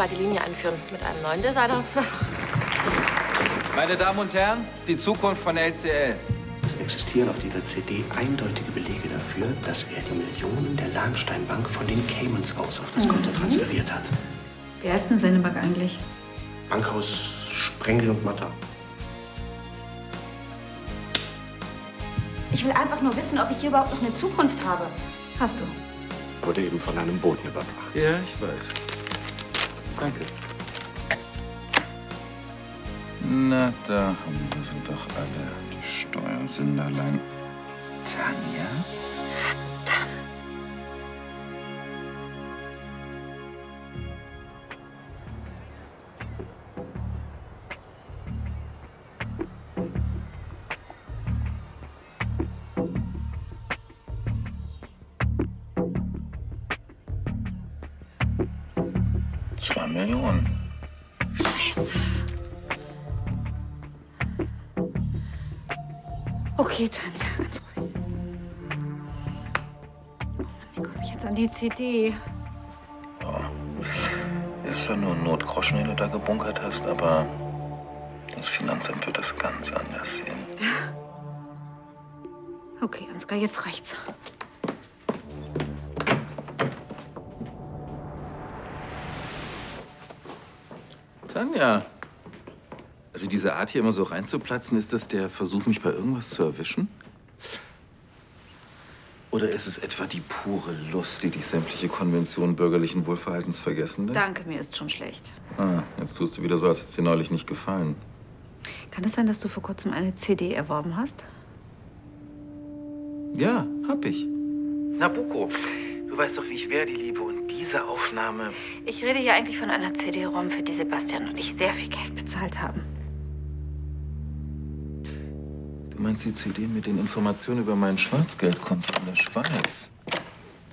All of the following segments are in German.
zweite Linie einführen mit einem neuen Designer. Meine Damen und Herren, die Zukunft von LCL. Es existieren auf dieser CD eindeutige Belege dafür, dass er die Millionen der Lahnsteinbank von den Caymans aus auf das Konto transferiert hat. Wer ist denn seine Bank eigentlich? Bankhaus Sprengli und Matter. Ich will einfach nur wissen, ob ich hier überhaupt noch eine Zukunft habe. Hast du? Wurde eben von einem Boten überbracht. Ja, ich weiß. Danke. Na, da haben wir sie doch alle, die Steuersünderlein. Tanja? Millionen. Scheiße. Okay, Tanja, ganz ruhig. Oh Mann, wie komme ich jetzt an die CD? Ist ja nur ein Notgroschen, den du da gebunkert hast, aber das Finanzamt wird das ganz anders sehen. Okay, Ansgar, jetzt reicht's. Tanja. Also diese Art hier immer so reinzuplatzen, ist das der Versuch, mich bei irgendwas zu erwischen? Oder ist es etwa die pure Lust, die dich sämtliche Konventionen bürgerlichen Wohlverhaltens vergessen lässt? Danke, mir ist schon schlecht. Ah, jetzt tust du wieder so, als hätte es dir neulich nicht gefallen. Kann es sein, dass du vor kurzem eine CD erworben hast? Ja, hab ich. Nabucco, du weißt doch, wie ich werde, Liebe. Diese Aufnahme... Ich rede hier eigentlich von einer CD-ROM, für die Sebastian und ich sehr viel Geld bezahlt haben. Du meinst die CD mit den Informationen über mein Schwarzgeldkonto in der Schweiz?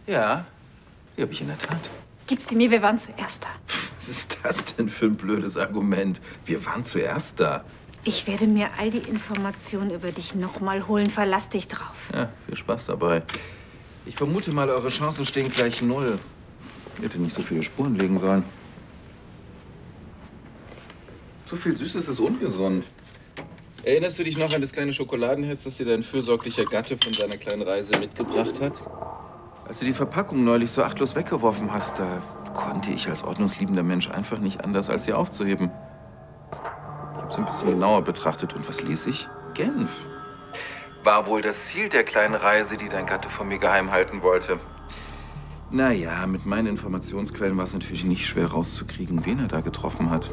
Ja, die habe ich in der Tat. Gib sie mir, wir waren zuerst da. Was ist das denn für ein blödes Argument? Wir waren zuerst da. Ich werde mir all die Informationen über dich nochmal holen. Verlass dich drauf. Ja, viel Spaß dabei. Ich vermute mal, eure Chancen stehen gleich null. Ihr hättet nicht so viele Spuren legen sollen. So viel Süßes ist ungesund. Erinnerst du dich noch an das kleine Schokoladenherz, das dir dein fürsorglicher Gatte von seiner kleinen Reise mitgebracht hat? Als du die Verpackung neulich so achtlos weggeworfen hast, da konnte ich als ordnungsliebender Mensch einfach nicht anders, als sie aufzuheben. Ich habe sie ein bisschen genauer betrachtet und was lese ich? Genf. War wohl das Ziel der kleinen Reise, die dein Gatte von mir geheim halten wollte. Naja, mit meinen Informationsquellen war es natürlich nicht schwer rauszukriegen, wen er da getroffen hat.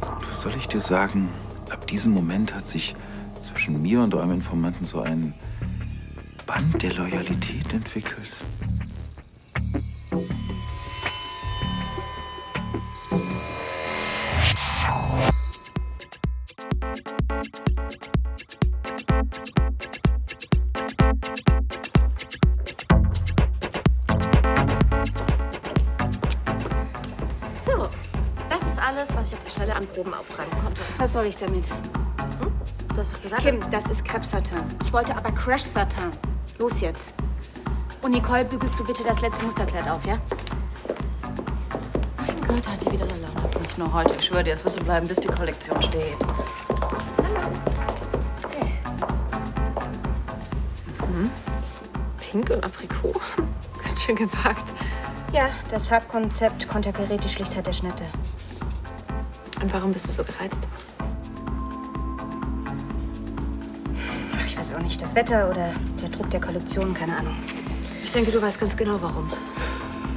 Und was soll ich dir sagen? Ab diesem Moment hat sich zwischen mir und eurem Informanten so ein Band der Loyalität entwickelt. Was ich auf die Schnelle an Proben auftreiben konnte. Was soll ich damit? Du hast doch gesagt, Kim, das ist Krebs-Satin. Ich wollte aber Crash-Satin. Los jetzt. Und Nicole, bügelst du bitte das letzte Musterkleid auf, ja? mein Gott, hat die wieder eine Laune. Nicht nur heute, ich schwöre dir, es wird so bleiben, bis die Kollektion steht. Mhm. Pink und Aprikot? Ganz schön gewagt. Ja, das Farbkonzept konterkariert die Schlichtheit der Schnitte. Und warum bist du so gereizt? Ach, ich weiß auch nicht, das Wetter oder der Druck der Kollektion, keine Ahnung. Ich denke, du weißt ganz genau, warum.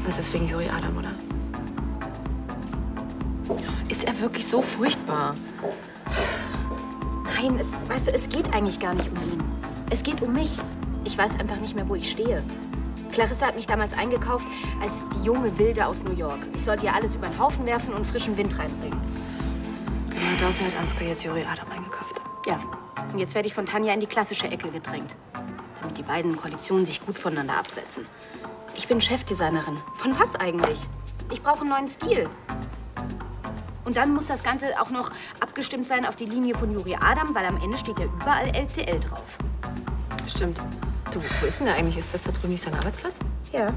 Das ist wegen Juri Adam, oder? Ist er wirklich so furchtbar? Nein, es, weißt du, es geht eigentlich gar nicht um ihn. Es geht um mich. Ich weiß einfach nicht mehr, wo ich stehe. Clarissa hat mich damals eingekauft als die junge Wilde aus New York. Ich sollte ihr alles über den Haufen werfen und frischen Wind reinbringen. Dafür hat Ansgar jetzt Juri Adam eingekauft. Ja, und jetzt werde ich von Tanja in die klassische Ecke gedrängt. Damit die beiden Koalitionen sich gut voneinander absetzen. Ich bin Chefdesignerin. Von was eigentlich? Ich brauche einen neuen Stil. Und dann muss das Ganze auch noch abgestimmt sein auf die Linie von Juri Adam, weil am Ende steht ja überall LCL drauf. Stimmt. Du, wo ist denn der eigentlich? Ist das da drüben nicht sein Arbeitsplatz? Ja.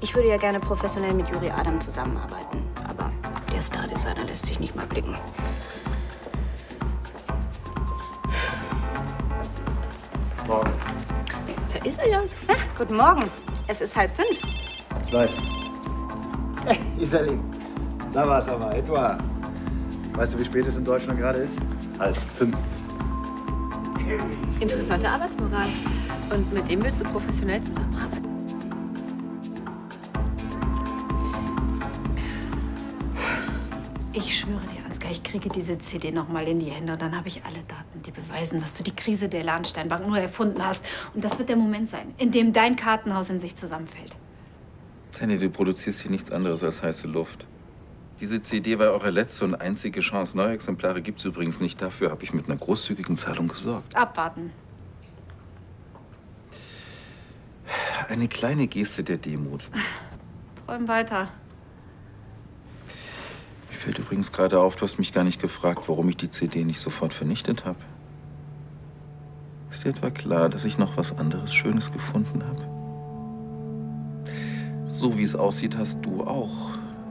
Ich würde ja gerne professionell mit Juri Adam zusammenarbeiten. Aber der Stardesigner lässt sich nicht mal blicken. Morgen. Da ist er ja. Ah, guten Morgen. Es ist halb fünf. Läuft. Hey, Isali. Ça va, ça va. Et toi? Weißt du, wie spät es in Deutschland gerade ist? Halb fünf. Interessante Arbeitsmoral. Und mit dem willst du professionell zusammenarbeiten? Ich schwöre dir, kriege diese CD noch mal in die Hände und dann habe ich alle Daten, die beweisen, dass du die Krise der Lahnsteinbank nur erfunden hast. Und das wird der Moment sein, in dem dein Kartenhaus in sich zusammenfällt. Tanny, du produzierst hier nichts anderes als heiße Luft. Diese CD war eure letzte und einzige Chance. Neue Exemplare gibt es übrigens nicht. Dafür habe ich mit einer großzügigen Zahlung gesorgt. Abwarten. Eine kleine Geste der Demut. Träum weiter. Mir fällt übrigens gerade auf, du hast mich gar nicht gefragt, warum ich die CD nicht sofort vernichtet habe. Ist dir etwa klar, dass ich noch was anderes Schönes gefunden habe? So wie es aussieht, hast du auch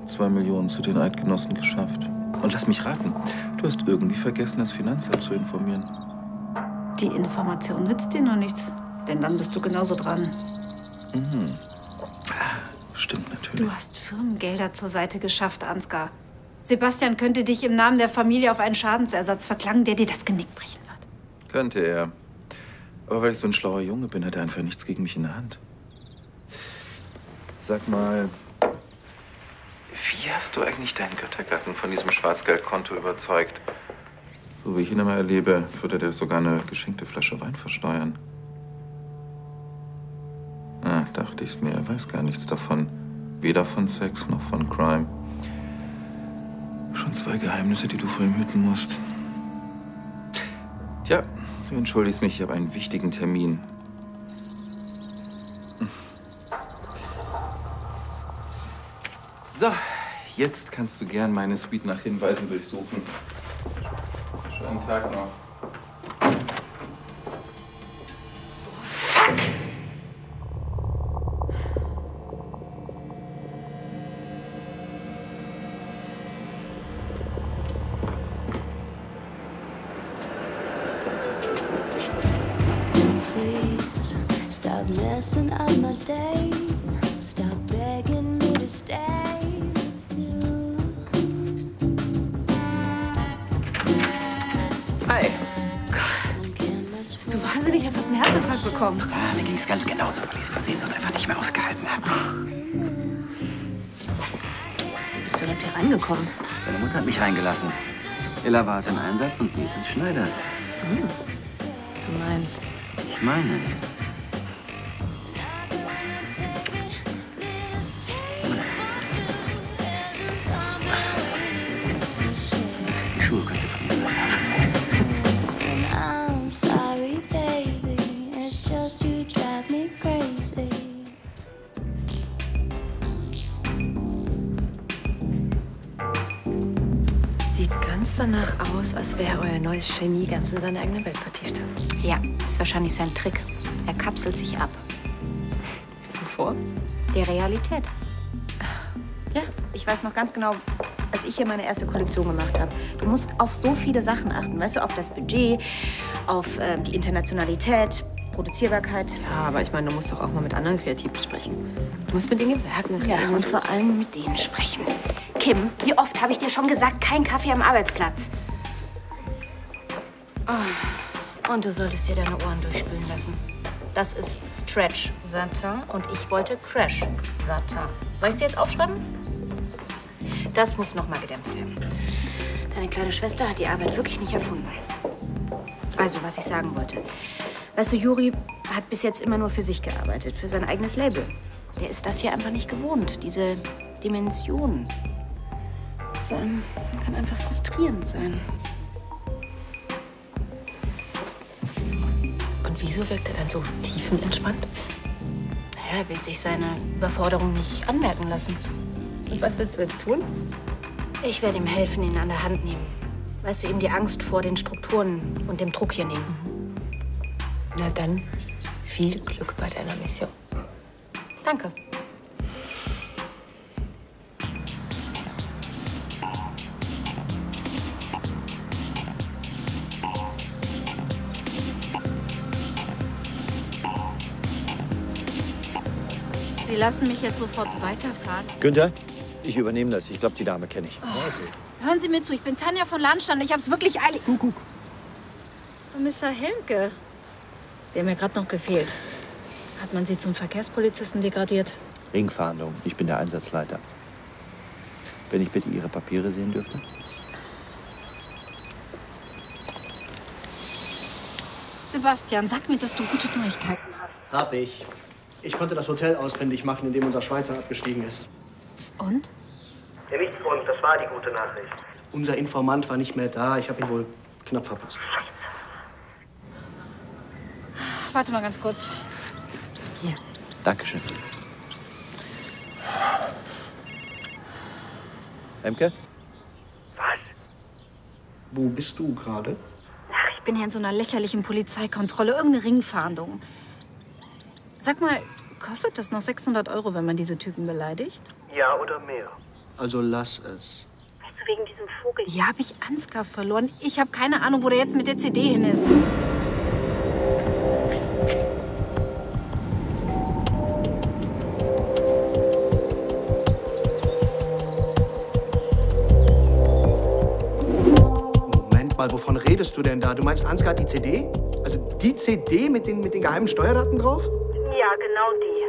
zwei Millionen zu den Eidgenossen geschafft. Und lass mich raten, du hast irgendwie vergessen, das Finanzamt zu informieren. Die Information nützt dir noch nichts, denn dann bist du genauso dran. Mhm. Stimmt natürlich. Du hast Firmengelder zur Seite geschafft, Ansgar. Sebastian könnte dich im Namen der Familie auf einen Schadensersatz verklagen, der dir das Genick brechen wird. Könnte er. Aber weil ich so ein schlauer Junge bin, hat er einfach nichts gegen mich in der Hand. Sag mal, wie hast du eigentlich deinen Göttergatten von diesem Schwarzgeldkonto überzeugt? So wie ich ihn immer erlebe, würde der sogar eine geschenkte Flasche Wein versteuern. Ah, dachte ich's mir, er weiß gar nichts davon. Weder von Sex noch von Crime. Schon zwei Geheimnisse, die du vor ihm hüten musst. Tja, du entschuldigst mich, ich habe einen wichtigen Termin. So, jetzt kannst du gern meine Suite nach Hinweisen durchsuchen. Schönen Tag noch. Stop messing up my day. Stop begging me to stay with you. Hi. Much Bist du wahnsinnig? Ich hab fast einen Herzinfarkt bekommen. Ah, mir ging es ganz genauso, weil ich es versehen und einfach nicht mehr ausgehalten habe. Bist du überhaupt hier reingekommen? Deine Mutter hat mich reingelassen. Ella war sein Einsatz und sie ist ins Schneiders. Du meinst. Ich meine, Genie ganz in seine eigene Welt vertieft. Ja, ist wahrscheinlich sein Trick. Er kapselt sich ab. Wovor? Der Realität. Ja, ich weiß noch ganz genau, als ich hier meine erste Kollektion gemacht habe. Du musst auf so viele Sachen achten. Weißt du, auf das Budget, auf ähm, die Internationalität, Produzierbarkeit. Ja, aber ich meine, du musst doch auch mal mit anderen Kreativen sprechen. Du musst mit den Gewerken reden. Ja, und vor allem mit denen sprechen. Kim, wie oft habe ich dir schon gesagt, kein Kaffee am Arbeitsplatz? Ah, Und du solltest dir deine Ohren durchspülen lassen. Das ist Stretch Satin und ich wollte Crash Satin. Soll ich dir jetzt aufschreiben? Das muss noch mal gedämpft werden. Deine kleine Schwester hat die Arbeit wirklich nicht erfunden. Also, was ich sagen wollte. Weißt du, Juri hat bis jetzt immer nur für sich gearbeitet, für sein eigenes Label. Der ist das hier einfach nicht gewohnt, diese Dimensionen. Das ähm, kann einfach frustrierend sein. Wieso wirkt er dann so tiefenentspannt? Naja, er will sich seine Überforderung nicht anmerken lassen. Und was willst du jetzt tun? Ich werde ihm helfen, ihn an der Hand nehmen. Weißt du, ihm die Angst vor den Strukturen und dem Druck hier nehmen. Na dann, viel Glück bei deiner Mission. Danke. Sie lassen mich jetzt sofort weiterfahren. Günther, ich übernehme das. Ich glaube, die Dame kenne ich. Hören Sie mir zu, ich bin Tanja von Lahnstein und ich hab's wirklich eilig. Kommissar Helmke. Sie haben mir gerade noch gefehlt. Hat man Sie zum Verkehrspolizisten degradiert? Ringfahndung. Ich bin der Einsatzleiter. Wenn ich bitte Ihre Papiere sehen dürfte? Sebastian, sag mir, dass du gute Neuigkeiten hast. Hab ich. Ich konnte das Hotel ausfindig machen, in dem unser Schweizer abgestiegen ist. Und? Ja, nichts und das war die gute Nachricht. Unser Informant war nicht mehr da. Ich habe ihn wohl knapp verpasst. Warte mal ganz kurz. Dankeschön. Emke? Wo bist du gerade? Ich bin hier in so einer lächerlichen Polizeikontrolle, irgendeine Ringfahndung. Sag mal, kostet das noch 600 Euro, wenn man diese Typen beleidigt? Ja oder mehr? Also lass es. Weißt du, wegen diesem Vogel? Ja, habe ich Ansgar verloren. Ich habe keine Ahnung, wo der jetzt mit der CD hin ist. Moment mal, wovon redest du denn da? Du meinst, Ansgar hat die CD? Also die CD mit den, mit den geheimen Steuerdaten drauf? Ja, genau die.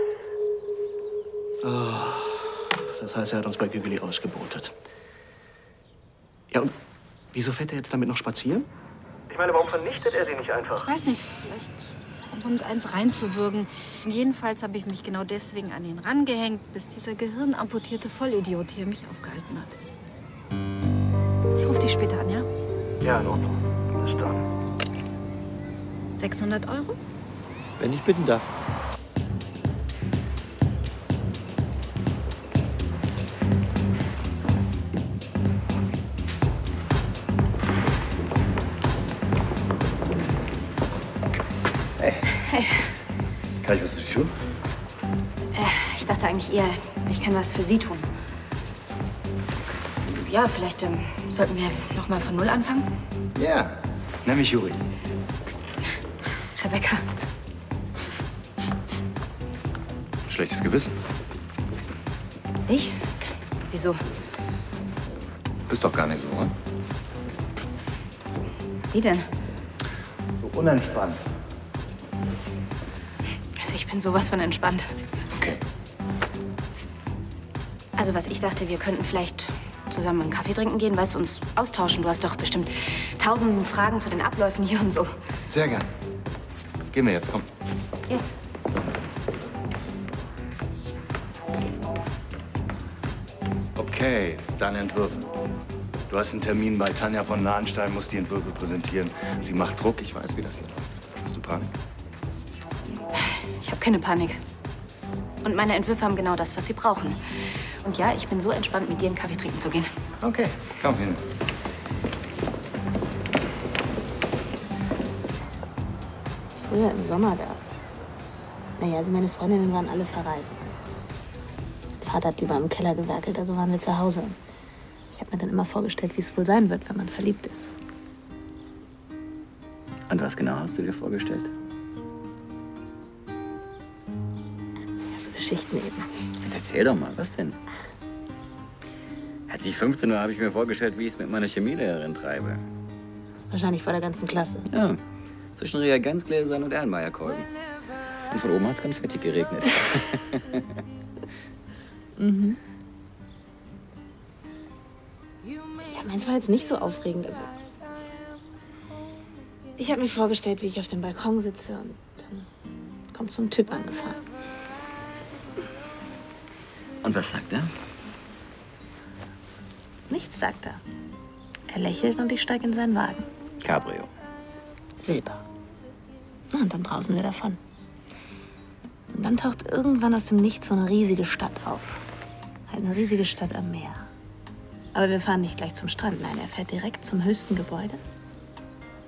Oh, das heißt, er hat uns bei Gügeli ausgebotet. Ja, und wieso fährt er jetzt damit noch spazieren? Ich meine, warum vernichtet er sie nicht einfach? Ich weiß nicht, vielleicht um uns eins reinzuwürgen. Jedenfalls habe ich mich genau deswegen an ihn rangehängt, bis dieser gehirnamputierte Vollidiot hier mich aufgehalten hat. Ich rufe dich später an, ja? Ja, in Ordnung. Bis dann. 600 Euro? Wenn ich bitten darf. Kann was für Sie tun. Ja, vielleicht ähm, sollten wir noch mal von Null anfangen. Ja. Nenn mich Juri. Rebecca. Schlechtes Gewissen. Ich? Wieso? Ist doch gar nicht so, oder? Wie denn? So unentspannt. Also ich bin sowas von entspannt. Also was ich dachte, wir könnten vielleicht zusammen einen Kaffee trinken gehen, weißt du, uns austauschen. Du hast doch bestimmt tausend Fragen zu den Abläufen hier und so. Sehr gern. Gehen wir jetzt, komm. Jetzt. Okay, dann Entwürfe. Du hast einen Termin bei Tanja von Nahenstein, musst die Entwürfe präsentieren. Sie macht Druck, ich weiß, wie das hier läuft. Hast du Panik? Ich habe keine Panik. Und meine Entwürfe haben genau das, was sie brauchen. Und ja, ich bin so entspannt, mit dir einen Kaffee trinken zu gehen. Okay, komm hin. Früher im Sommer da. Naja, also meine Freundinnen waren alle verreist. Vater hat lieber im Keller gewerkelt, also waren wir zu Hause. Ich habe mir dann immer vorgestellt, wie es wohl sein wird, wenn man verliebt ist. Und was genau hast du dir vorgestellt? Ja, so Geschichten eben. Erzähl doch mal, was denn? Als ich 15 war, habe ich mir vorgestellt, wie ich es mit meiner Chemielehrerin treibe. Wahrscheinlich vor der ganzen Klasse. Ja, zwischen Reagenzgläsern und Erlenmeyerkolben. Und von oben hat es Konfetti geregnet. Mhm. Ja, meins war jetzt nicht so aufregend. Also, ich habe mir vorgestellt, wie ich auf dem Balkon sitze und dann kommt so ein Typ angefahren. Und was sagt er? Nichts sagt er. Er lächelt und ich steige in seinen Wagen. Cabrio. Silber. Na, Und dann brausen wir davon. Und dann taucht irgendwann aus dem Nichts so eine riesige Stadt auf. Halt eine riesige Stadt am Meer. Aber wir fahren nicht gleich zum Strand. Nein, er fährt direkt zum höchsten Gebäude.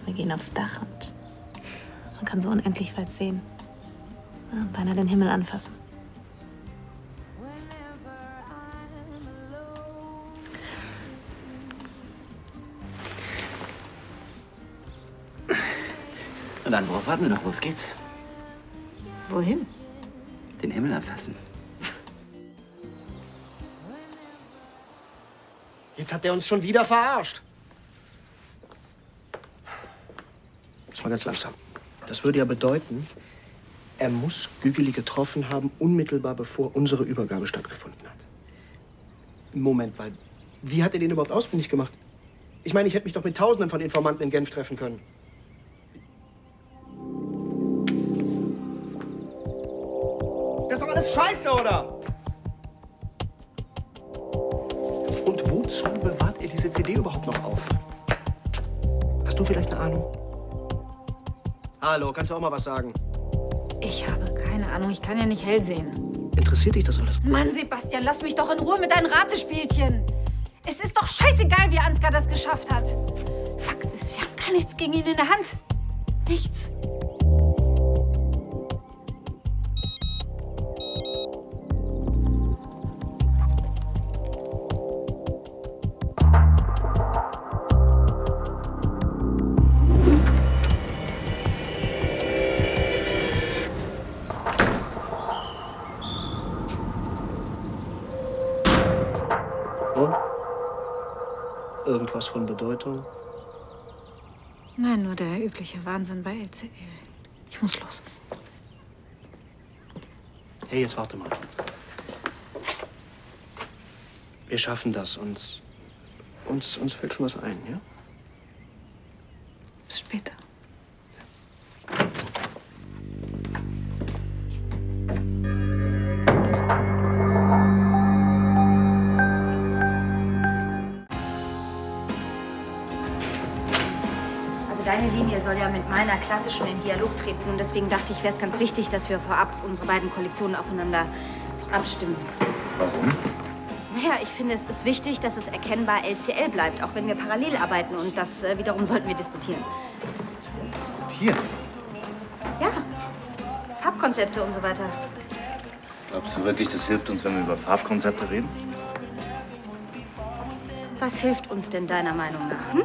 Wir gehen aufs Dach und man kann so unendlich weit sehen. Ja, beinahe den Himmel anfassen. Und dann, worauf warten wir noch? Los geht's. Wohin? Den Himmel anfassen. Jetzt hat er uns schon wieder verarscht. Das war ganz langsam. Das würde ja bedeuten, er muss Gügeli getroffen haben, unmittelbar bevor unsere Übergabe stattgefunden hat. Moment mal. Wie hat er den überhaupt ausfindig gemacht? Ich meine, ich hätte mich doch mit Tausenden von Informanten in Genf treffen können. Ist scheiße, oder? Und wozu bewahrt er diese CD überhaupt noch auf? Hast du vielleicht eine Ahnung? Hallo, kannst du auch mal was sagen? Ich habe keine Ahnung, ich kann ja nicht hell sehen. Interessiert dich das alles? Mann, Sebastian, lass mich doch in Ruhe mit deinen Ratespielchen. Es ist doch scheißegal, wie Ansgar das geschafft hat. Fakt ist, wir haben gar nichts gegen ihn in der Hand. Nichts. Irgendwas von Bedeutung? Nein, nur der übliche Wahnsinn bei LCL. Ich muss los. Hey, jetzt warte mal. Wir schaffen das. Uns, uns, uns fällt schon was ein, ja? Bis später. Meiner klassischen in Dialog treten. Und deswegen dachte ich, wäre es ganz wichtig, dass wir vorab unsere beiden Kollektionen aufeinander abstimmen. Warum? Naja, ich finde, es ist wichtig, dass es erkennbar LCL bleibt, auch wenn wir parallel arbeiten. Und das äh, wiederum sollten wir diskutieren. Diskutieren? Ja, Farbkonzepte und so weiter. Glaubst du wirklich, das hilft uns, wenn wir über Farbkonzepte reden? Was hilft uns denn deiner Meinung nach? Hm?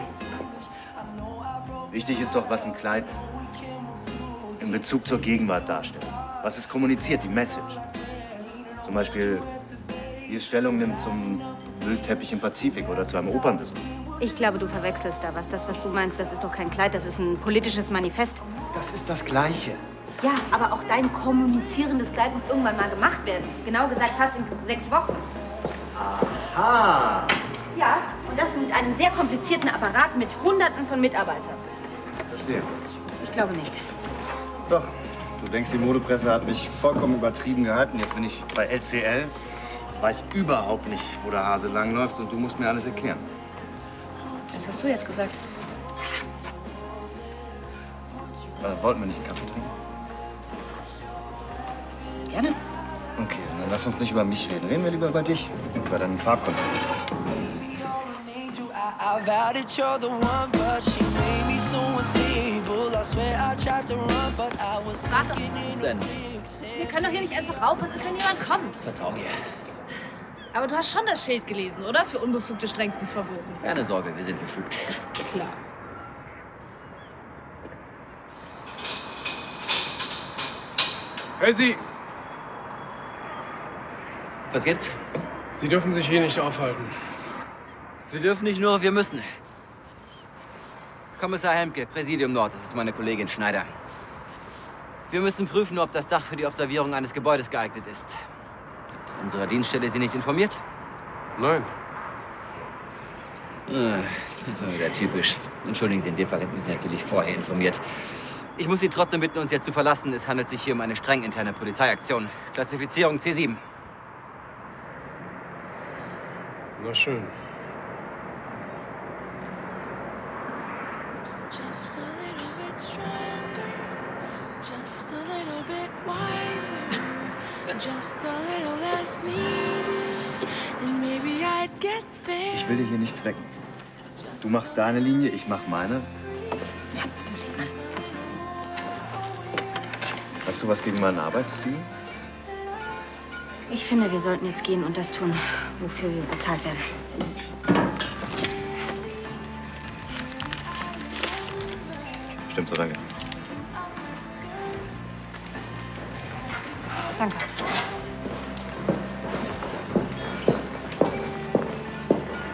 Wichtig ist doch, was ein Kleid in Bezug zur Gegenwart darstellt. Was es kommuniziert, die Message. Zum Beispiel, wie es Stellung nimmt zum Müllteppich im Pazifik oder zu einem Opernbesuch. Ich glaube, du verwechselst da was. Das, was du meinst, das ist doch kein Kleid, das ist ein politisches Manifest. Das ist das Gleiche. Ja, aber auch dein kommunizierendes Kleid muss irgendwann mal gemacht werden. Genau gesagt, fast in sechs Wochen. Ah, Ja, und das mit einem sehr komplizierten Apparat mit Hunderten von Mitarbeitern. Verstehe. Ich glaube nicht. Doch. Du denkst, die Modepresse hat mich vollkommen übertrieben gehalten. Jetzt bin ich bei LCL, weiß überhaupt nicht, wo der Hase langläuft und du musst mir alles erklären. Was hast du jetzt gesagt? Äh, wollten wir nicht einen Kaffee trinken? Gerne. Okay, dann lass uns nicht über mich reden. Reden wir lieber über dich. Über dein Farbkonzept. I was denn? Wir können doch hier nicht einfach rauf. Was ist, wenn jemand kommt? Vertrau mir. Aber du hast schon das Schild gelesen, oder? Für Unbefugte strengstens verboten. Keine Sorge, wir sind befugt. Klar. Hey, Sie! Was gibt's? Sie dürfen sich hier nicht aufhalten. Wir dürfen nicht nur, wir müssen. Kommissar Hemke, Präsidium Nord, das ist meine Kollegin Schneider. Wir müssen prüfen, ob das Dach für die Observierung eines Gebäudes geeignet ist. Hat unsere Dienststelle Sie nicht informiert? Nein. Ah, Das ist wieder typisch. Entschuldigen Sie, in dem Fall hätten wir Sie natürlich vorher informiert. Ich muss Sie trotzdem bitten, uns jetzt zu verlassen. Es handelt sich hier um eine streng interne Polizeiaktion. Klassifizierung C7. Na schön. Ich will dir hier nichts wecken. Du machst deine Linie, ich mach meine. Ja, das sieht man. Hast du was gegen meinen Arbeitsstil? Ich finde, wir sollten jetzt gehen und das tun, wofür wir bezahlt werden. Stimmt so, danke. Danke.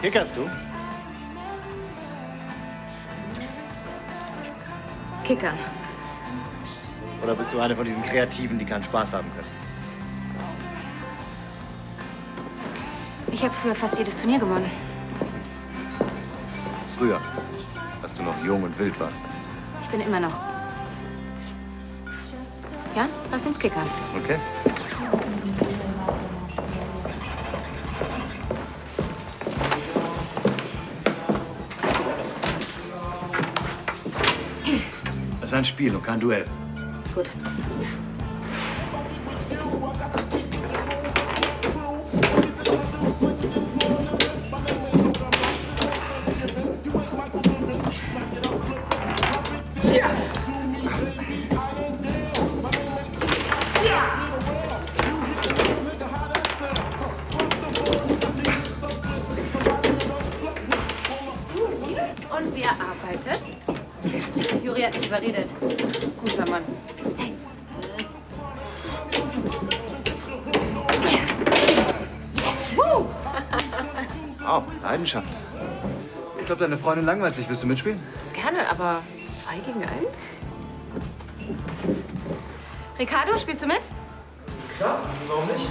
Kickerst du? Kickern. Oder bist du eine von diesen Kreativen, die keinen Spaß haben können? Ich habe für fast jedes Turnier gewonnen. Früher, als du noch jung und wild warst. Ich bin immer noch. Ja, lass uns kickern. Okay. Ein Spiel und kein Duell. Gut. Freundin langweilt sich. Willst du mitspielen? Gerne, aber zwei gegen einen? Ricardo, spielst du mit? Ja, warum nicht?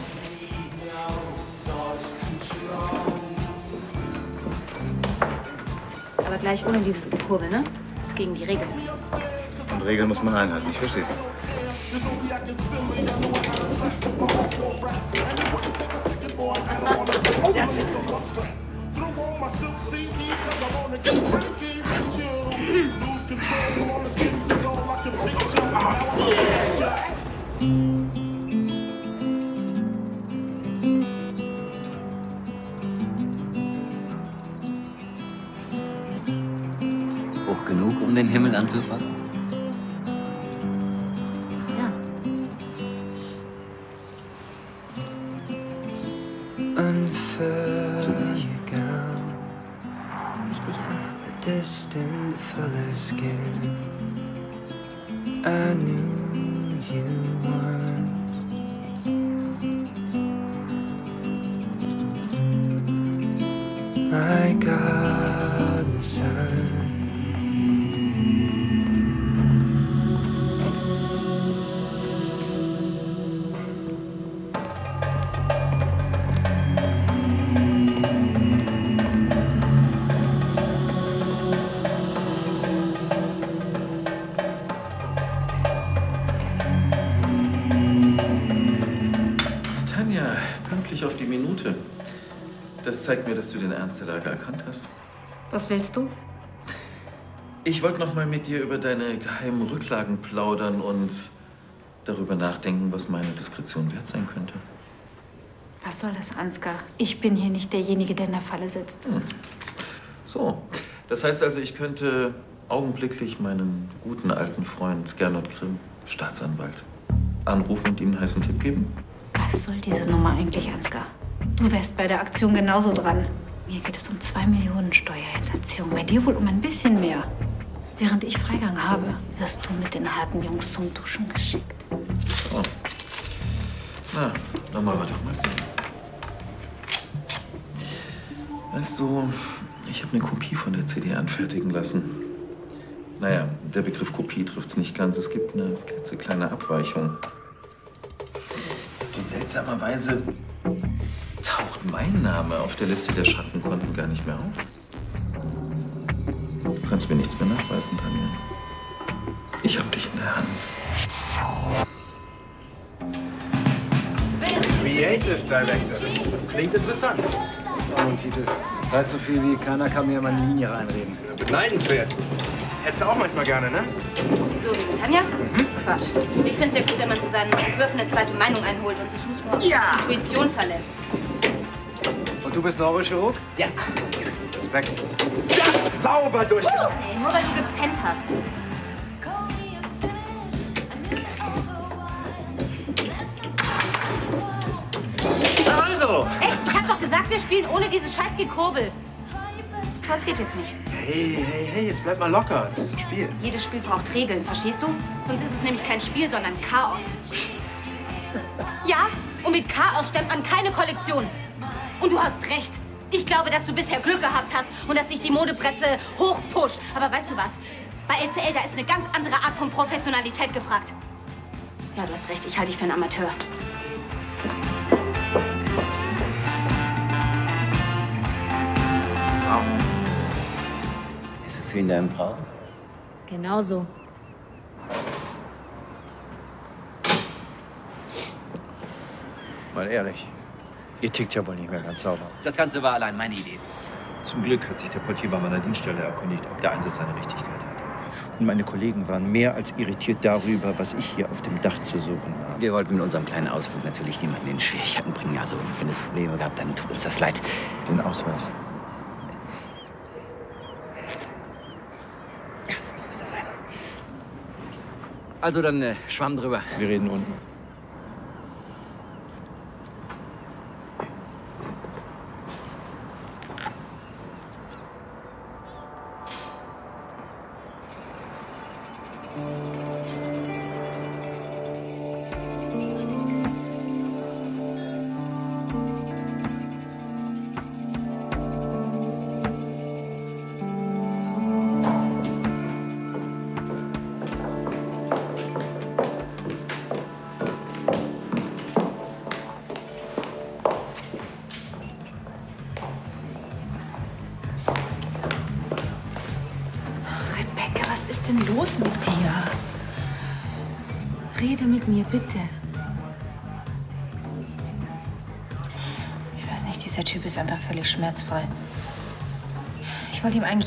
Aber gleich ohne dieses Gekurbel, ne? Das ist gegen die Regeln. Und Regeln muss man einhalten. Ich verstehe. Hoch genug, um den Himmel anzufassen? Zeigt mir, dass du den Ernst der Lage erkannt hast. Was willst du? Ich wollte noch mal mit dir über deine geheimen Rücklagen plaudern und darüber nachdenken, was meine Diskretion wert sein könnte. Was soll das, Ansgar? Ich bin hier nicht derjenige, der in der Falle sitzt. So, das heißt also, ich könnte augenblicklich meinen guten alten Freund Gernot Grimm, Staatsanwalt, anrufen und ihm einen heißen Tipp geben? Was soll diese Nummer eigentlich, Ansgar? Du wärst bei der Aktion genauso dran. Mir geht es um zwei Millionen Steuerhinterziehung. Bei dir wohl um ein bisschen mehr. Während ich Freigang habe, wirst du mit den harten Jungs zum Duschen geschickt. Oh. Na, dann wollen wir doch mal sehen. Weißt du, ich habe eine Kopie von der CD anfertigen lassen. Naja, der Begriff Kopie trifft es nicht ganz. Es gibt eine klitzekleine Abweichung. Weißt du, seltsamerweise taucht mein Name auf der Liste der Schattenkonten gar nicht mehr auf. Du kannst mir nichts mehr nachweisen, Tanja. Ich hab dich in der Hand. Creative Director, das klingt interessant. Das ist auch ein Titel. Das heißt so viel wie, keiner kann mir in meine Linie reinreden. Beneidenswert. Hättest du auch manchmal gerne, ne? Wieso, wegen Tanja? Quatsch. Ich finde es ja gut, wenn man zu seinen Entwürfen eine zweite Meinung einholt und sich nicht nur auf Ja. Intuition verlässt. Du bist Neurochirurg? Ja. Respekt. Ja, sauber durchgeschnitten. Ey, nur weil du gepennt hast. Also! Ey, ich hab doch gesagt, wir spielen ohne dieses scheiß Gekurbel. Das Tor zählt jetzt nicht. Hey, hey, hey, jetzt bleib mal locker. Das ist ein Spiel. Jedes Spiel braucht Regeln, verstehst du? Sonst ist es nämlich kein Spiel, sondern Chaos. Ja, und mit Chaos stemmt man keine Kollektion. Und du hast recht. Ich glaube, dass du bisher Glück gehabt hast und dass dich die Modepresse hochpusht. Aber weißt du was? Bei LCL, da ist eine ganz andere Art von Professionalität gefragt. Ja, du hast recht. Ich halte dich für einen Amateur. Ist es wie in deinem Traum? Genau so. Mal ehrlich, ihr tickt ja wohl nicht mehr ganz sauber. Das Ganze war allein meine Idee. Zum Glück hat sich der Portier bei meiner Dienststelle erkundigt, ob der Einsatz seine Richtigkeit hat. Und meine Kollegen waren mehr als irritiert darüber, was ich hier auf dem Dach zu suchen habe. Wir wollten mit unserem kleinen Ausflug natürlich niemanden in Schwierigkeiten bringen. Also, wenn es Probleme gab, dann tut uns das leid. Den Ausweis. Ja, so muss das sein. Also dann äh, Schwamm drüber. Wir reden unten.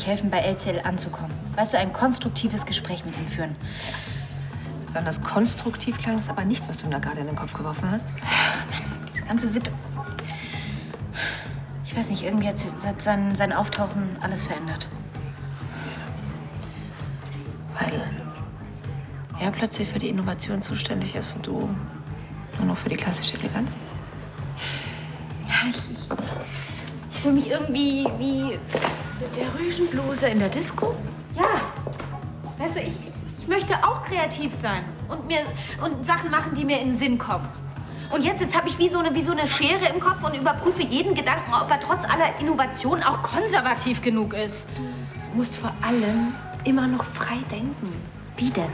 Ich wollte ihm eigentlich helfen, bei LCL anzukommen. Weißt du, ein konstruktives Gespräch mit ihm führen. Besonders konstruktiv klang es aber nicht, was du ihm da gerade in den Kopf geworfen hast. Die ganze Sitte. Ich weiß nicht, irgendwie hat sich seit sein, sein Auftauchen alles verändert. Weil er plötzlich für die Innovation zuständig ist und du nur noch für die klassische Eleganz. Ja, ich, ich, ich fühle mich irgendwie wie. Mit der Rüschenbluse in der Disco? Ja. Weißt du, ich, ich, ich möchte auch kreativ sein und, mir, und Sachen machen, die mir in den Sinn kommen. Und jetzt, jetzt habe ich wie so, eine, wie so eine Schere im Kopf und überprüfe jeden Gedanken, ob er trotz aller Innovation auch konservativ genug ist. Du musst vor allem immer noch frei denken. Wie denn?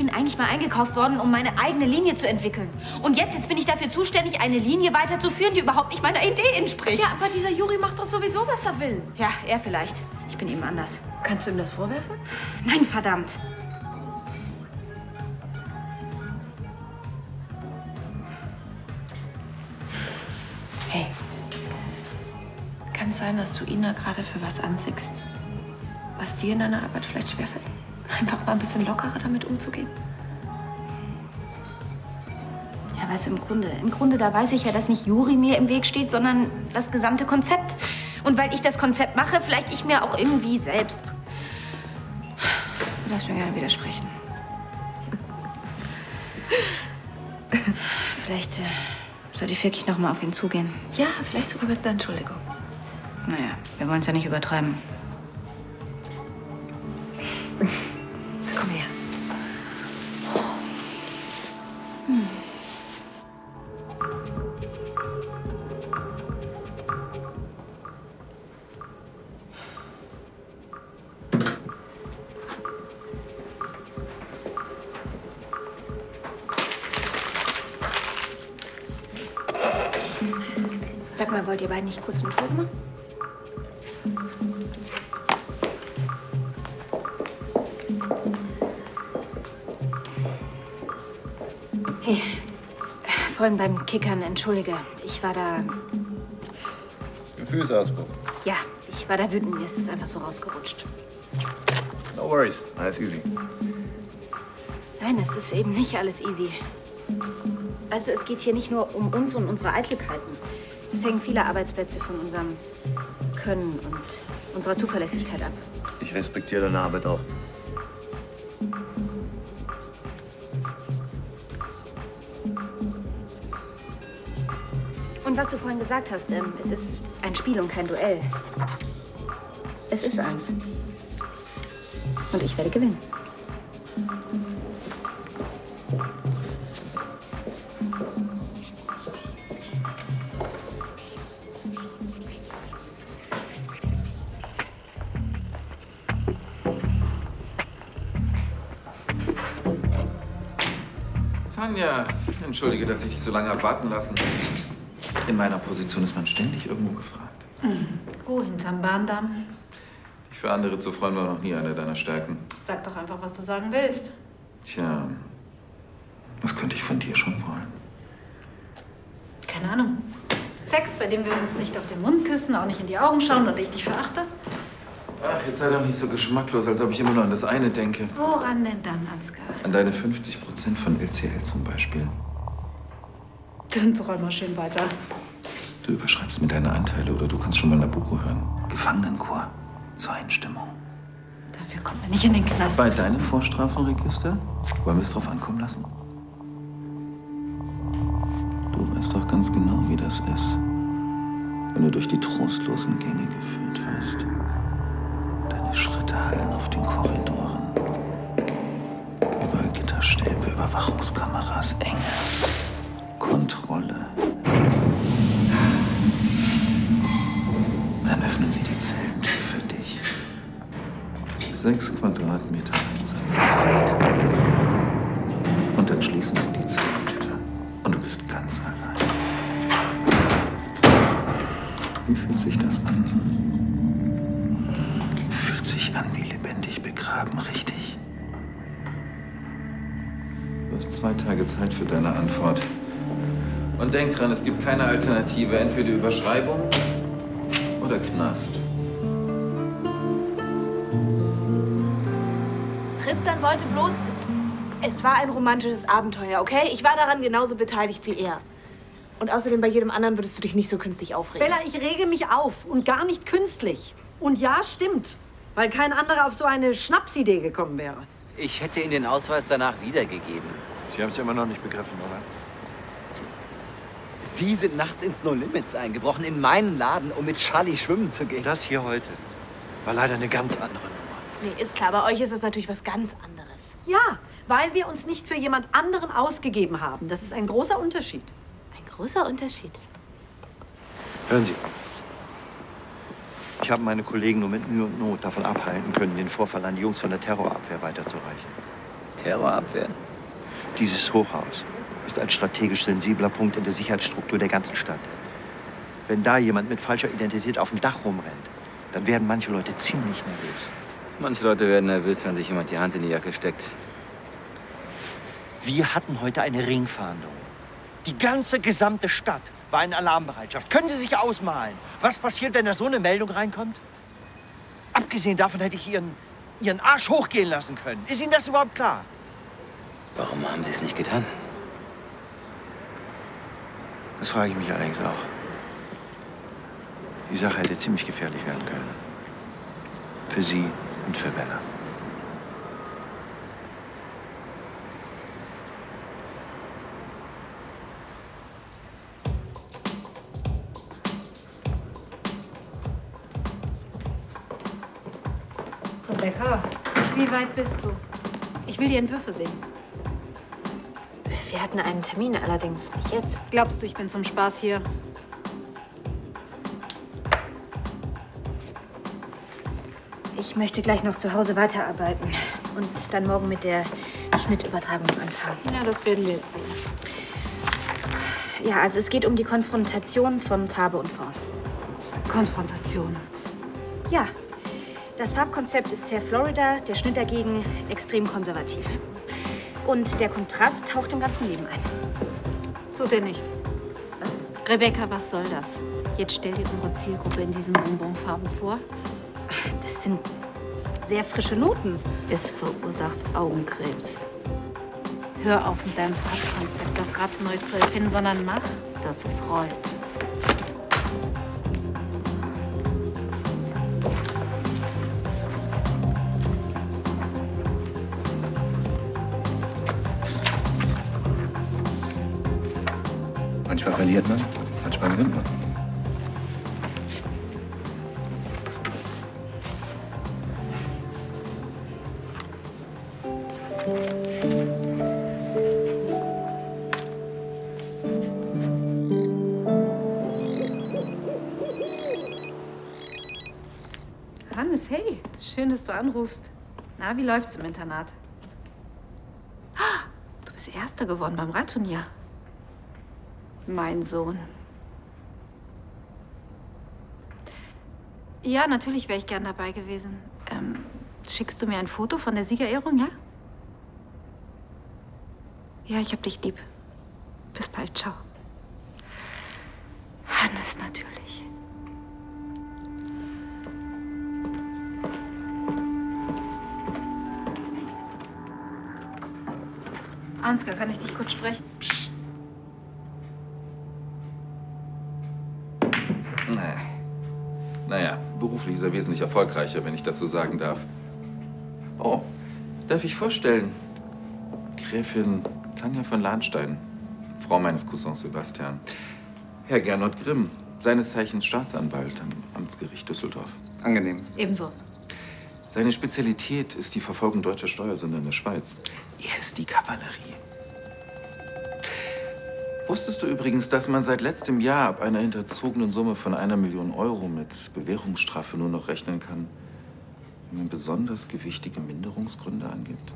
Ich bin eigentlich mal eingekauft worden, um meine eigene Linie zu entwickeln. Und jetzt, jetzt bin ich dafür zuständig, eine Linie weiterzuführen, die überhaupt nicht meiner Idee entspricht. Ja, aber dieser Juri macht doch sowieso, was er will. Ja, er vielleicht. Ich bin ihm anders. Kannst du ihm das vorwerfen? Nein, verdammt. Hey, kann es sein, dass du ihn da gerade für was anziehst, was dir in deiner Arbeit vielleicht schwerfällt? Einfach mal ein bisschen lockerer damit umzugehen? Ja, weißt du, im Grunde, im Grunde, da weiß ich ja, dass nicht Juri mir im Weg steht, sondern das gesamte Konzept. Und weil ich das Konzept mache, vielleicht ich mir auch irgendwie selbst. Du darfst mir gerne widersprechen. Vielleicht äh, sollte ich wirklich noch mal auf ihn zugehen. Ja, vielleicht sogar mit einer Entschuldigung. Naja, wir wollen es ja nicht übertreiben. nicht kurz eine Pause machen? Hey, vorhin beim Kickern, entschuldige. Ich war da, Gefühlsausbruch. ja, ich war da wütend. Mir ist es einfach so rausgerutscht. No worries. Alles easy. Nein, es ist eben nicht alles easy. Du, es geht hier nicht nur um uns und unsere Eitelkeiten. Es hängen viele Arbeitsplätze von unserem Können und unserer Zuverlässigkeit ab. Ich respektiere deine Arbeit auch. Und was du vorhin gesagt hast, ähm, es ist ein Spiel und kein Duell. Es ist eins. Und ich werde gewinnen. Tanja, entschuldige, dass ich dich so lange habe warten lassen. In meiner Position ist man ständig irgendwo gefragt. Oh, hinterm Bahndamm. Dich für andere zu freuen war noch nie eine deiner Stärken. Sag doch einfach, was du sagen willst. Tja, was könnte ich von dir schon wollen? Keine Ahnung. Sex, bei dem wir uns nicht auf den Mund küssen, auch nicht in die Augen schauen und ich dich verachte? Ach, jetzt sei doch nicht so geschmacklos, als ob ich immer nur an das eine denke. Woran denn dann, Ansgar? An deine 50 Prozent von LCL zum Beispiel. Dann träum mal schön weiter. Du überschreibst mir deine Anteile oder du kannst schon mal Nabucco hören. Gefangenenchor zur Einstimmung. Dafür kommt man nicht in den Knast. Bei deinem Vorstrafenregister? Wollen wir es drauf ankommen lassen? Du weißt doch ganz genau, wie das ist, wenn du durch die trostlosen Gänge geführt wirst. Schritte hallen auf den Korridoren. Überall Gitterstäbe, Überwachungskameras, Enge, Kontrolle. Dann öffnen sie die Zellentür für dich. Sechs Quadratmeter einsam. Und dann schließen sie Zeit für deine Antwort. Und denk dran, es gibt keine Alternative. Entweder Überschreibung oder Knast. Tristan wollte bloß. Es, es war ein romantisches Abenteuer, okay? Ich war daran genauso beteiligt wie er. Und außerdem bei jedem anderen würdest du dich nicht so künstlich aufregen. Bella, ich rege mich auf und gar nicht künstlich. Und ja, stimmt, weil kein anderer auf so eine Schnapsidee gekommen wäre. Ich hätte Ihnen den Ausweis danach wiedergegeben. Sie haben es immer noch nicht begriffen, oder? Sie sind nachts ins No Limits eingebrochen, in meinen Laden, um mit Charlie schwimmen zu gehen. Das hier heute war leider eine ganz andere Nummer. Nee, ist klar, bei euch ist es natürlich was ganz anderes. Ja, weil wir uns nicht für jemand anderen ausgegeben haben. Das ist ein großer Unterschied. Ein großer Unterschied. Hören Sie. Ich habe meine Kollegen nur mit Mühe und Not davon abhalten können, den Vorfall an die Jungs von der Terrorabwehr weiterzureichen. Terrorabwehr? Dieses Hochhaus ist ein strategisch sensibler Punkt in der Sicherheitsstruktur der ganzen Stadt. Wenn da jemand mit falscher Identität auf dem Dach rumrennt, dann werden manche Leute ziemlich nervös. Manche Leute werden nervös, wenn sich jemand die Hand in die Jacke steckt. Wir hatten heute eine Ringfahndung. Die ganze gesamte Stadt war in Alarmbereitschaft. Können Sie sich ausmalen, was passiert, wenn da so eine Meldung reinkommt? Abgesehen davon hätte ich Ihren, Ihren Arsch hochgehen lassen können. Ist Ihnen das überhaupt klar? Warum haben Sie es nicht getan? Das frage ich mich allerdings auch. Die Sache hätte ziemlich gefährlich werden können. Für Sie und für Bella. Rebecca, wie weit bist du? Ich will die Entwürfe sehen. Wir hatten einen Termin, allerdings nicht jetzt. Glaubst du, ich bin zum Spaß hier? Ich möchte gleich noch zu Hause weiterarbeiten und dann morgen mit der Schnittübertragung anfangen. Ja, das werden wir jetzt sehen. Ja, also es geht um die Konfrontation von Farbe und Form. Konfrontation. Ja, das Farbkonzept ist sehr Florida, der Schnitt dagegen extrem konservativ. Und der Kontrast taucht im ganzen Leben ein. Tut er nicht. Was? Rebecca, was soll das? Jetzt stell dir unsere Zielgruppe in diesen Bonbonfarben vor. Das sind sehr frische Noten. Es verursacht Augenkrebs. Hör auf mit deinem Farbkonzept, das Rad neu zu erfinden, sondern mach, dass es rollt. Verliert man, manchmal gewinnt man. Hannes, hey, schön, dass du anrufst. Na, wie läuft's im Internat? Ah, Du bist Erster geworden beim Radturnier. Mein Sohn. Ja, natürlich wäre ich gern dabei gewesen. Ähm, schickst du mir ein Foto von der Siegerehrung, ja? Ja, ich hab dich lieb. Bis bald, ciao. Hannes, natürlich. Ansgar, kann ich dich kurz sprechen? Nee. Beruflich ist er wesentlich erfolgreicher, wenn ich das so sagen darf. Oh, darf ich vorstellen? Gräfin Tanja von Lahnstein, Frau meines Cousins Sebastian. Herr Gernot Grimm, seines Zeichens Staatsanwalt am Amtsgericht Düsseldorf. Angenehm. Ebenso. Seine Spezialität ist die Verfolgung deutscher Steuersünder in der Schweiz. Er ist die Kavallerie. Wusstest du übrigens, dass man seit letztem Jahr ab einer hinterzogenen Summe von einer Million Euro mit Bewährungsstrafe nur noch rechnen kann, wenn man besonders gewichtige Minderungsgründe angibt?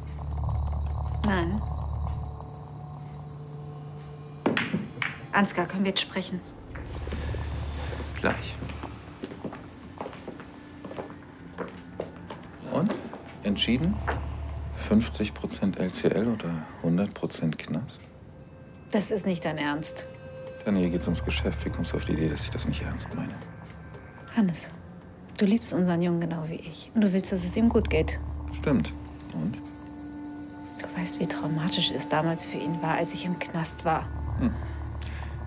Nein. Ansgar, können wir jetzt sprechen? Gleich. Und? Entschieden? 50% LCL oder 100% Knast? Das ist nicht dein Ernst. Dann hier geht's ums Geschäft. Wie kommst du auf die Idee, dass ich das nicht ernst meine? Hannes, du liebst unseren Jungen genau wie ich. Und du willst, dass es ihm gut geht. Stimmt. Und? Du weißt, wie traumatisch es damals für ihn war, als ich im Knast war.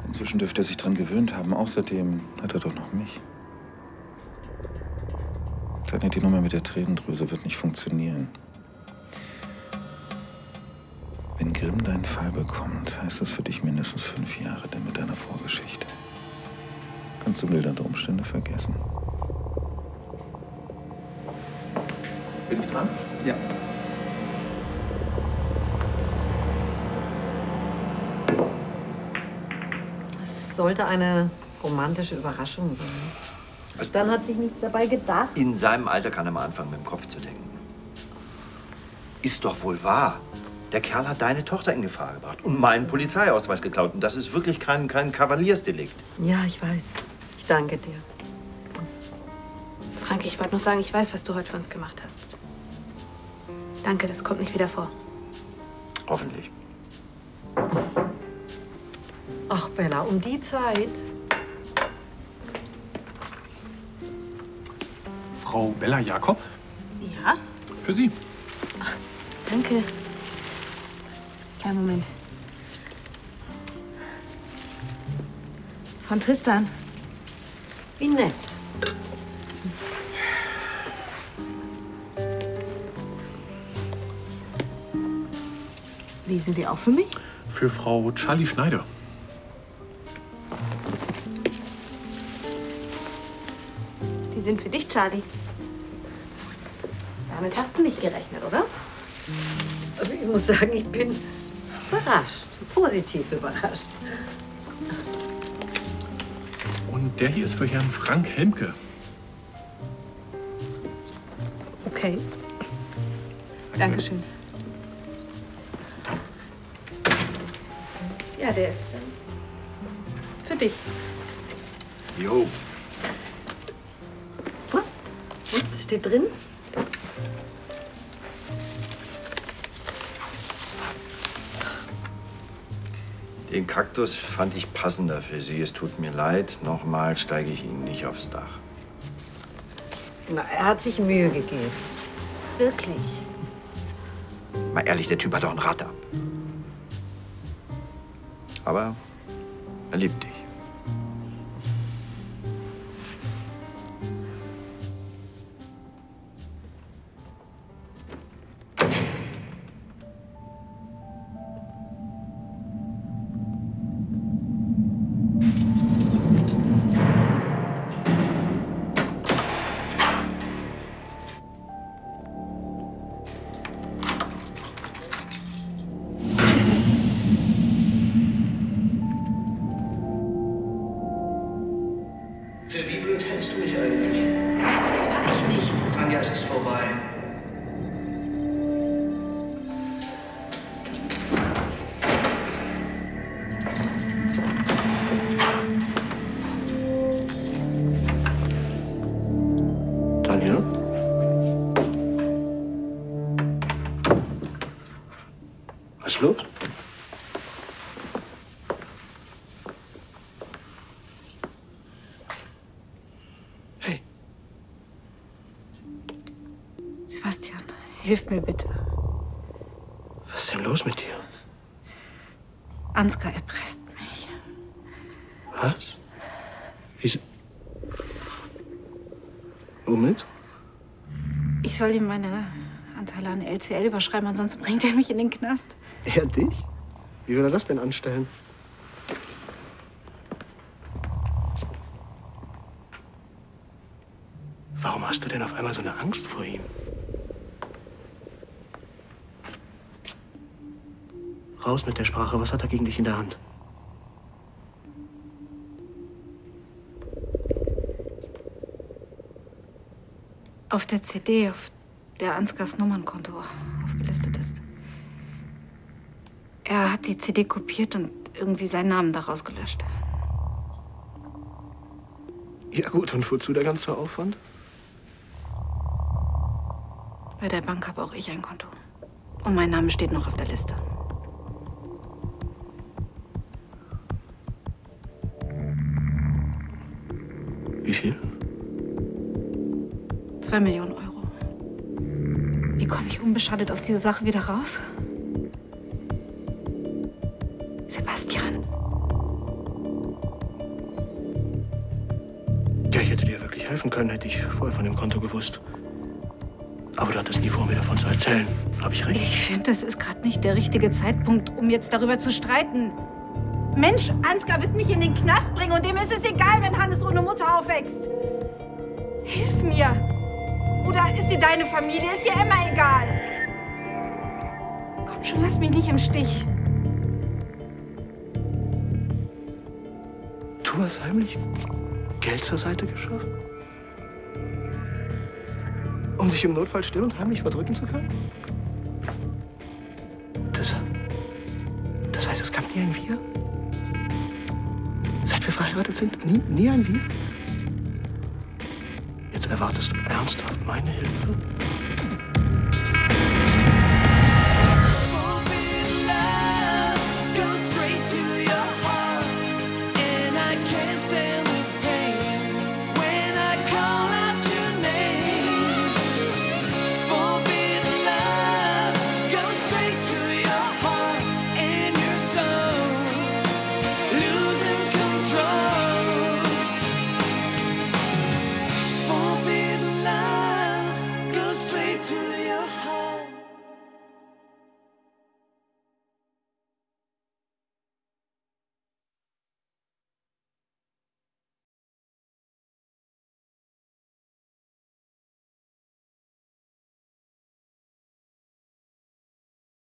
Inzwischen dürfte er sich dran gewöhnt haben. Außerdem hat er doch noch mich. Tanja, die Nummer mit der Tränendrüse wird nicht funktionieren. Grimm deinen Fall bekommt, heißt das für dich mindestens fünf Jahre, denn mit deiner Vorgeschichte kannst du mildernde Umstände vergessen. Bin ich dran? Ja. Es sollte eine romantische Überraschung sein. Dann hat sich nichts dabei gedacht. In seinem Alter kann er mal anfangen, mit dem Kopf zu denken. Ist doch wohl wahr. Der Kerl hat deine Tochter in Gefahr gebracht und meinen Polizeiausweis geklaut. Und das ist wirklich kein, kein Kavaliersdelikt. Ja, ich weiß. Ich danke dir. Frank, ich wollte nur sagen, ich weiß, was du heute für uns gemacht hast. Danke, das kommt nicht wieder vor. Hoffentlich. Ach, Bella, um die Zeit. Frau Bella Jakob, Ja? für Sie. Danke. Kleinen Moment. Von Tristan. Wie nett. Wie sind die auch für mich? Für Frau Charlie Schneider. Die sind für dich, Charlie. Damit hast du nicht gerechnet, oder? Also ich muss sagen, ich bin überrascht. Positiv überrascht. Und der hier ist für Herrn Frank Helmke. Okay. Dankeschön. Ja, der ist ähm, für dich. Jo. Und, was steht drin? Den Kaktus fand ich passender für Sie. Es tut mir leid. Nochmal steige ich Ihnen nicht aufs Dach. Na, er hat sich Mühe gegeben. Wirklich. Mal ehrlich, der Typ hat doch einen Ratter. Aber er liebt dich. Anteile an LCL überschreiben, ansonsten bringt er mich in den Knast. Er dich? Wie will er das denn anstellen? Warum hast du denn auf einmal so eine Angst vor ihm? Raus mit der Sprache. Was hat er gegen dich in der Hand? Auf der CD, auf der Ansgars Nummernkonto aufgelistet ist. Er hat die CD kopiert und irgendwie seinen Namen daraus gelöscht. Ja gut, und wozu der ganze Aufwand? Bei der Bank habe auch ich ein Konto. Und mein Name steht noch auf der Liste. Wie viel? Zwei Millionen unbeschadet aus dieser Sache wieder raus? Sebastian, Ja, ich hätte dir wirklich helfen können, hätte ich vorher von dem Konto gewusst. Aber du hattest nie vor, mir davon zu erzählen. Habe ich recht? ich finde, das ist gerade nicht der richtige Zeitpunkt, um jetzt darüber zu streiten. Mensch, Ansgar wird mich in den Knast bringen und dem ist es egal, wenn Hannes ohne Mutter aufwächst. Hilf mir. Oder ist dir deine Familie? Ist dir immer egal. Komm schon, lass mich nicht im Stich. Du hast heimlich Geld zur Seite geschafft? Um dich im Notfall still und heimlich verdrücken zu können? Das, das heißt, es gab nie ein Wir? Seit wir verheiratet sind, nie, nie ein Wir? Erwartest du ernsthaft meine Hilfe?